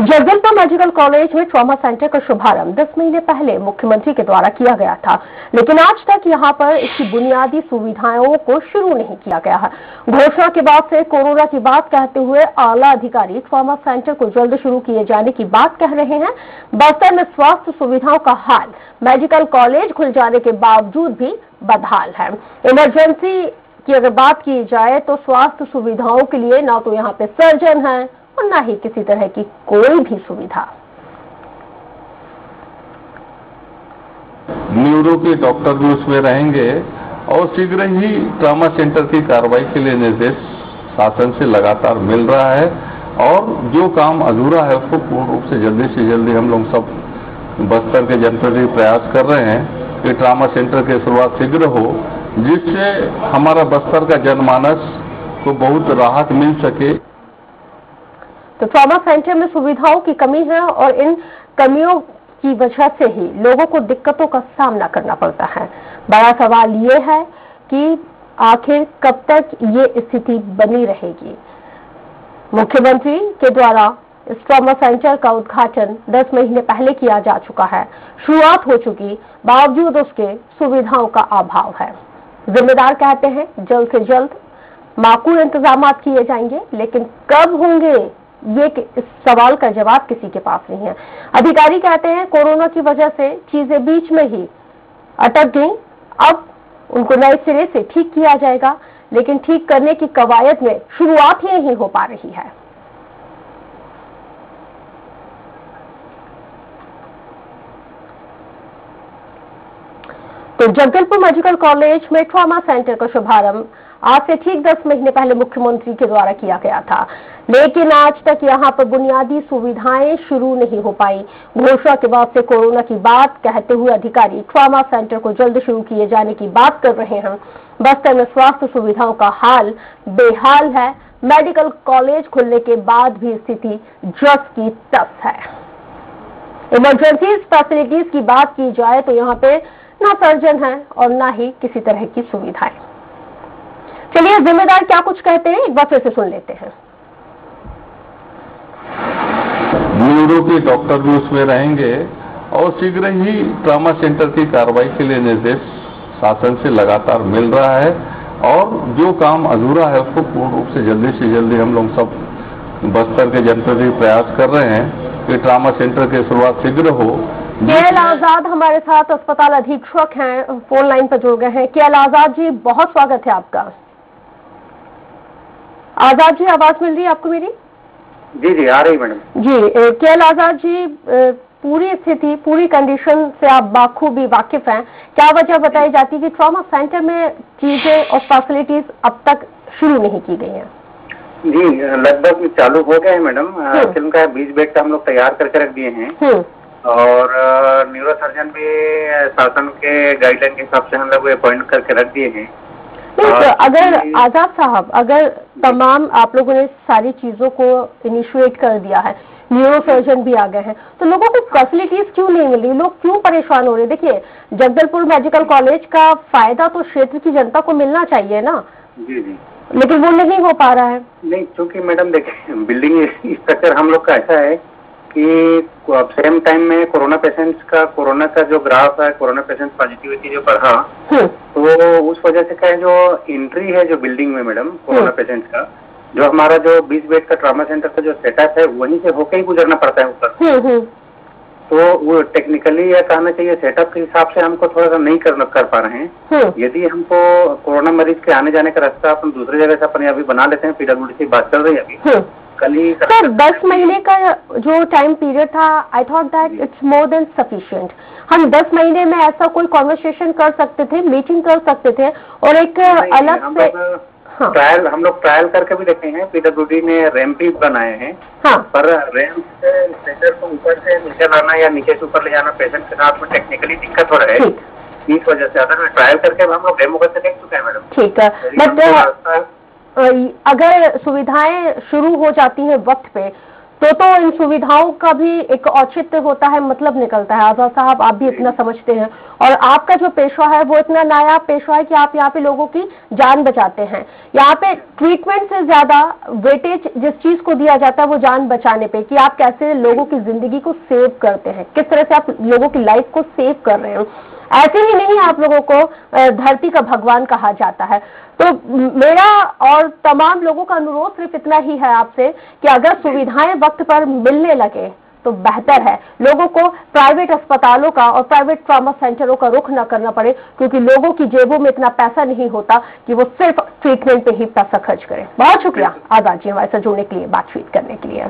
Jagdalpur medical college में trauma centre का शुभारंभ। 10 महीने पहले मुख्यमंत्री के द्वारा किया गया था। लेकिन आज तक यहाँ पर इसकी बुनियादी सुविधाओं को शुरू नहीं किया गया है। घोषणा के बाद से कोरोना की बात कहते हुए आला अधिकारी ट्रॉमा सेंटर को जल्द शुरू किए जाने की बात कह रहे हैं। बस्तर में स्वास्थ्य सुविधाओं का हाल, मेडिकल कॉलेज खुल जाने के बावजूद भी बदहाल है। इमरजेंसी की अगर बात की जाए तो स्वास्थ्य सुविधाओं के लिए ना तो यहाँ पे सर्जन है और न ही किसी तरह की कोई भी सुविधा। न्यूरो के डॉक्टर भी उसमें रहेंगे और शीघ्र ही ट्रामा सेंटर की कार्रवाई के लिए निर्देश शासन से लगातार मिल रहा है और जो काम अधूरा है उसको पूर्ण रूप से जल्दी से जल्दी हम लोग सब बस्तर के जनप्रति प्रयास कर रहे हैं कि ट्रामा सेंटर की शुरुआत शीघ्र हो, जिससे हमारा बस्तर का जनमानस को बहुत राहत मिल सके। तो ट्रॉमा सेंटर में सुविधाओं की कमी है और इन कमियों की वजह से ही लोगों को दिक्कतों का सामना करना पड़ता है। बड़ा सवाल ये है कि आखिर कब तक ये स्थिति बनी रहेगी? मुख्यमंत्री के द्वारा इस ट्रॉमा सेंटर का उद्घाटन 10 महीने पहले किया जा चुका है। शुरुआत हो चुकी, बावजूद उसके सुविधाओं का अभाव है। जिम्मेदार कहते हैं, जल्द से जल्द माकूल इंतज़ाम किए जाएँगे, लेकिन कब होंगे ये इस सवाल का जवाब किसी के पास नहीं है। अधिकारी कहते हैं, कोरोना की वजह से चीज़ें बीच में ही अटक गई। अब उनको नए सिरे से ठीक किया जाएगा, लेकिन ठीक करने की कवायद में शुरुआत ही नहीं हो पा रही है। तो जगदलपुर मेडिकल कॉलेज में ट्रॉमा सेंटर का शुभारंभ आज से ठीक 10 महीने पहले मुख्यमंत्री के द्वारा किया गया था। लेकिन आज तक यहाँ पर बुनियादी सुविधाएँ शुरू नहीं हो पाई। घोषणा के बाद से कोरोना की बात कहते हुए अधिकारी ट्रामा सेंटर को जल्द शुरू किए जाने की बात कर रहे हैं। बस्तर में स्वास्थ्य सुविधाओं का हाल बेहाल है। मेडिकल कॉलेज खुलने के बाद भी स्थिति जस की तस है। इमरजेंसी फैसिलिटीज़ की बात की जाए तो यहाँ पे ना सर्जन है और ना ही किसी तरह की सुविधाएँ। चलिए जिम्मेदार क्या कुछ कहते हैं? एक बार फिर से सुन लेते हैं। न्यूरो के डॉक्टर भी उसमें रहेंगे और शीघ्र ही ट्रामा सेंटर की कार्रवाई के लिए निर्देश शासन से लगातार मिल रहा है और जो काम अधूरा है उसको पूर्ण रूप से जल्दी से जल्दी हम लोग सब बस्तर के जनप्रति प्रयास कर रहे हैं कि ट्रामा सेंटर की शुरुआत शीघ्र हो। केएल आज़ाद हमारे साथ अस्पताल अधीक्षक हैं फ़ोन लाइन पर जुड़ गए हैं। केएल आज़ाद जी बहुत स्वागत है आपका। आज़ाद जी आवाज़ मिल रही है आपको मेरी? जी जी आ रही मैडम। जी केएल आज़ाद जी पूरी स्थिति पूरी कंडीशन से आप बाखूबी वाकिफ हैं। क्या वजह बताई जाती है कि ट्रॉमा सेंटर में चीज़ें और फैसिलिटीज़ अब तक शुरू नहीं की गई हैं? जी लगभग चालू हो गए हैं मैडम। फ़िल्म का बेड का हम लोग तैयार करके रख दिए हैं। हम्म। और न्यूरो सर्जन भी शासन के गाइडलाइन के हिसाब से हम लोग अपॉइंट करके रख दिए हैं। तो अगर आज़ाद साहब अगर तमाम आप लोगों ने सारी चीज़ों को इनिशिएट कर दिया है न्यूरो सर्जन भी आ गए हैं तो लोगों को फैसिलिटीज़ क्यों नहीं मिल रही? लोग क्यों परेशान हो रहे? हैं देखिए जगदलपुर मेडिकल कॉलेज का फ़ायदा तो क्षेत्र की जनता को मिलना चाहिए ना। जी जी। लेकिन वो नहीं हो पा रहा है। नहीं क्योंकि मैडम देखिए बिल्डिंग स्ट्रक्चर हम लोग का ऐसा है कि सेम टाइम में कोरोना पेशेंट्स का कोरोना का जो ग्राफ है कोरोना पेशेंट पॉजिटिविटी जो बढ़ा हम्म। तो उस वजह से क्या है जो एंट्री है जो बिल्डिंग में मैडम कोरोना पेशेंट्स का जो हमारा जो 20 बेड का ट्रामा सेंटर का जो सेटअप है वहीं से होके ही गुजरना पड़ता है ऊपर। हम्म, हम्म। तो वो टेक्निकली यह कहना चाहिए सेटअप के हिसाब से हमको थोड़ा सा नहीं कर कर पा रहे हैं। यदि हमको कोरोना मरीज़ के आने जाने का रास्ता अपन दूसरी जगह से अपन अभी बना लेते हैं पीडब्ल्यूडी से बात चल रही है अभी। कल ही सर दस महीने का जो टाइम पीरियड था I thought that it's more than sufficient हम दस महीने में ऐसा कोई कॉन्वर्सेशन कर सकते थे मीटिंग कर सकते थे और एक अलग से हाँ। ट्रायल हम लोग ट्रायल करके भी देखे हैं पीडब्ल्यूडी ने रैम्प भी बनाए हैं। हाँ। पर रैम्प से पेशेंट को ऊपर से नीचे लाना या नीचे से ऊपर ले जाना पेशेंट के साथ में टेक्निकली दिक्कत हो रहा है। इस वजह से अगर ट्रायल करके हम लोग डेमो करके देख चुके हैं मैडम? ठीक है। बट अगर सुविधाएँ शुरू हो जाती हैं वक्त पे तो तो इन सुविधाओं का भी एक औचित्य होता है मतलब निकलता है। आज़ाद साहब, आप भी इतना समझते हैं। और आपका जो पेशा है, वो इतना नायाब पेशा है कि आप यहाँ पे लोगों की जान बचाते हैं। यहाँ पे ट्रीटमेंट से ज़्यादा वेटेज जिस चीज़ को दिया जाता है, वो जान बचाने पे, कि आप कैसे लोगों की ज़िंदगी को सेव करते हैं। किस तरह से आप लोगों की लाइफ को सेव कर रहे हैं। ऐसे ही नहीं आप लोगों को धरती का भगवान कहा जाता है। तो मेरा और तमाम लोगों का अनुरोध सिर्फ़ इतना ही है आपसे कि अगर सुविधाएँ वक्त पर मिलने लगे तो बेहतर है। लोगों को प्राइवेट अस्पतालों का और प्राइवेट ट्रामा सेंटरों का रुख न करना पड़े, क्योंकि लोगों की जेबों में इतना पैसा नहीं होता कि वो सिर्फ़ ट्रीटमेंट पे ही पैसा खर्च करें। बहुत शुक्रिया आज़ाद जी हमारे साथ जुड़ने के लिए, बातचीत करने के लिए।